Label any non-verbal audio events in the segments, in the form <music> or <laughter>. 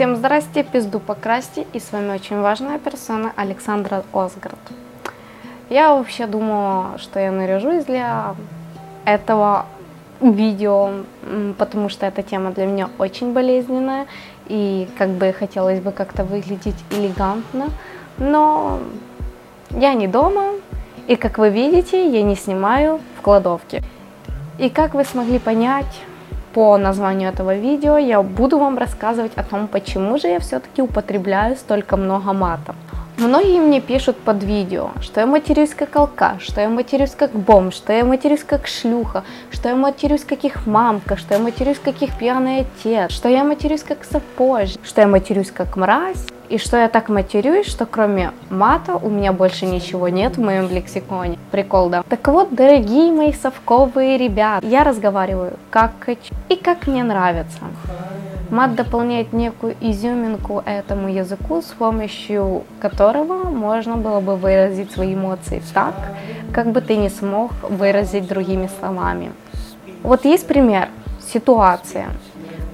Всем здрасте, пизду покрасьте, и с вами очень важная персона Александра Осгард. Я вообще думала, что я наряжусь для этого видео, потому что эта тема для меня очень болезненная, и как бы хотелось бы как-то выглядеть элегантно, но я не дома, и как вы видите, я не снимаю в кладовке. И как вы смогли понять, по названию этого видео я буду вам рассказывать о том, почему же я все-таки употребляю столько много матов. Многие мне пишут под видео, что я матерюсь как алкаш, что я матерюсь как бомж, что я матерюсь как шлюха, что я матерюсь как их мамка, что я матерюсь как их пьяный отец, что я матерюсь как сапожник, что я матерюсь как мразь, и что я так матерюсь, что кроме мата у меня больше ничего нет в моем лексиконе. Прикол, да? Так вот, дорогие мои совковые ребята, я разговариваю как хочу и как мне нравится. Мат дополняет некую изюминку этому языку, с помощью которого можно было бы выразить свои эмоции так, как бы ты не смог выразить другими словами. Вот есть пример, ситуация,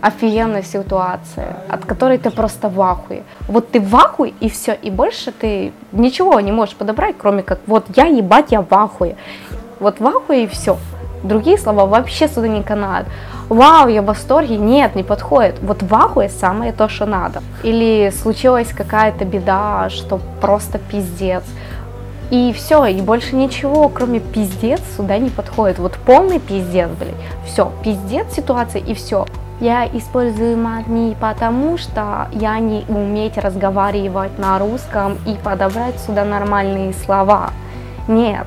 офигенная ситуация, от которой ты просто в ахуе. Вот ты в ахуе и все, и больше ты ничего не можешь подобрать, кроме как вот я ебать, я в ахуе. Вот в ахуе и все. Другие слова вообще сюда не канают вау, я в восторге, нет, не подходит. Вот в ахуе самое то, что надо. Или случилась какая-то беда, что просто пиздец. И все, и больше ничего, кроме пиздец, сюда не подходит. Вот полный пиздец, блядь. Все, пиздец ситуация и все. Я использую мат не потому, что я не уметь разговаривать на русском и подобрать сюда нормальные слова. Нет,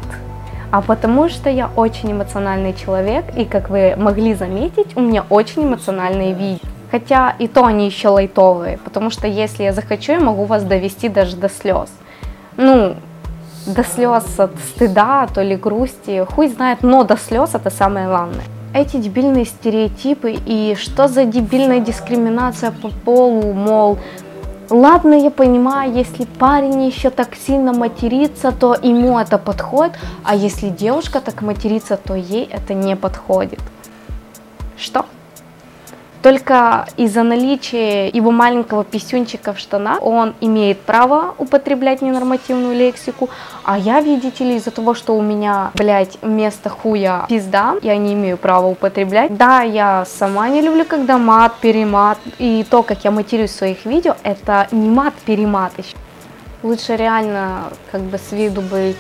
а потому что я очень эмоциональный человек, и как вы могли заметить, у меня очень эмоциональные видео. Хотя и то они еще лайтовые, потому что если я захочу, я могу вас довести даже до слез. Ну, до слез от стыда, то ли грусти, хуй знает, но до слез это самое главное. Эти дебильные стереотипы и что за дебильная дискриминация по полу, мол, Ладно, я понимаю, если парень еще так сильно матерится, то ему это подходит, а если девушка так матерится, то ей это не подходит. Что? Только из-за наличия его маленького писюнчика в штанах он имеет право употреблять ненормативную лексику, а я, видите ли, из-за того, что у меня, блядь, вместо хуя пизда, я не имею права употреблять. Да, я сама не люблю, когда мат, перемат, и то, как я матерюсь в своих видео, это не мат-перемат еще. Лучше реально как бы с виду быть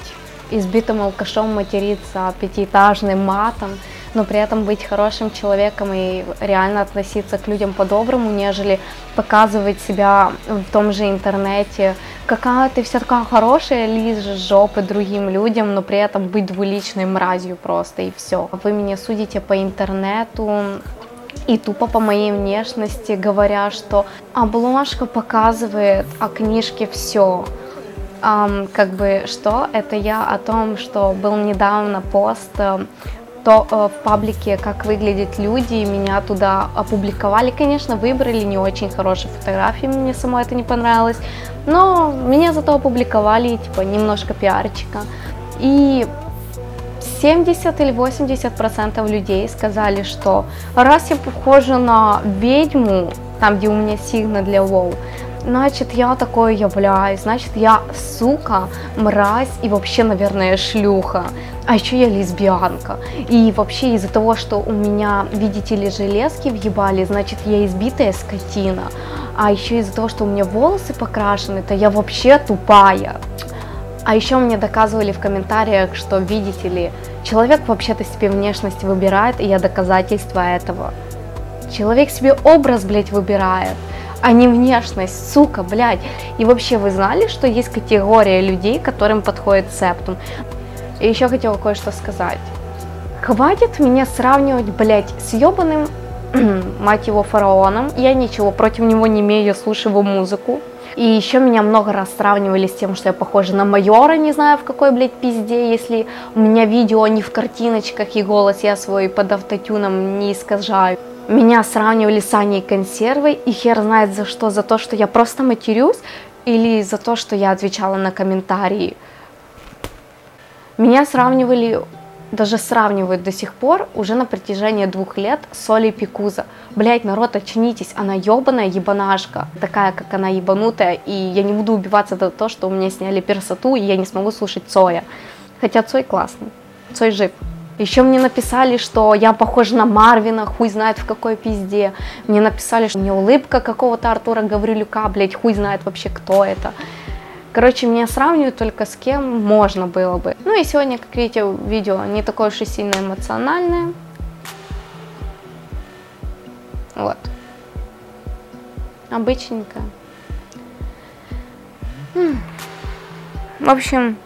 избитым алкашом, материться пятиэтажным матом, но при этом быть хорошим человеком и реально относиться к людям по-доброму, нежели показывать себя в том же интернете, какая ты вся такая хорошая, лижешь жопы другим людям, но при этом быть двуличной мразью просто и все. Вы меня судите по интернету, и тупо по моей внешности, говоря, что обложка показывает о книжке все. Um, как бы что? Это я о том, что был недавно пост э, то э, в паблике, как выглядят люди, меня туда опубликовали, конечно, выбрали не очень хорошие фотографии, мне самой это не понравилось, но меня зато опубликовали, типа, немножко пиарчика. И 70 или 80 процентов людей сказали, что раз я похожа на ведьму, там, где у меня сигна для WoW, значит, я такое являюсь, значит, я сука, мразь и вообще, наверное, шлюха. А еще я лесбиянка. И вообще из-за того, что у меня, видите ли, железки въебали, значит, я избитая скотина. А еще из-за того, что у меня волосы покрашены, то я вообще тупая. А еще мне доказывали в комментариях, что, видите ли, человек вообще-то себе внешность выбирает, и я доказательство этого. Человек себе образ, блядь, выбирает а не внешность, сука, блядь. И вообще вы знали, что есть категория людей, которым подходит септум? И еще хотела кое-что сказать. Хватит меня сравнивать, блядь, с ебаным, <clears throat> мать его, фараоном. Я ничего против него не имею, я слушаю его музыку. И еще меня много раз сравнивали с тем, что я похожа на майора, не знаю в какой, блядь, пизде, если у меня видео не в картиночках и голос я свой под автотюном не искажаю. Меня сравнивали с Аней Консервой, и хер знает за что, за то, что я просто матерюсь, или за то, что я отвечала на комментарии. Меня сравнивали даже сравнивают до сих пор уже на протяжении двух лет с Олей Пикуза. Блять, народ, очнитесь, она ебаная ебанашка, такая, как она ебанутая, и я не буду убиваться за то, что у меня сняли персоту, и я не смогу слушать Цоя. Хотя Цой классный, Цой жив. Еще мне написали, что я похожа на Марвина, хуй знает в какой пизде. Мне написали, что меня улыбка какого-то Артура Гаврилюка, блять, хуй знает вообще кто это. Короче, меня сравнивают только с кем можно было бы. Ну и сегодня, как видите, видео не такое уж и сильно эмоциональное. Вот. Обычненькое. В общем,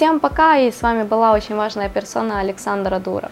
всем пока, и с вами была очень важная персона Александра Дура.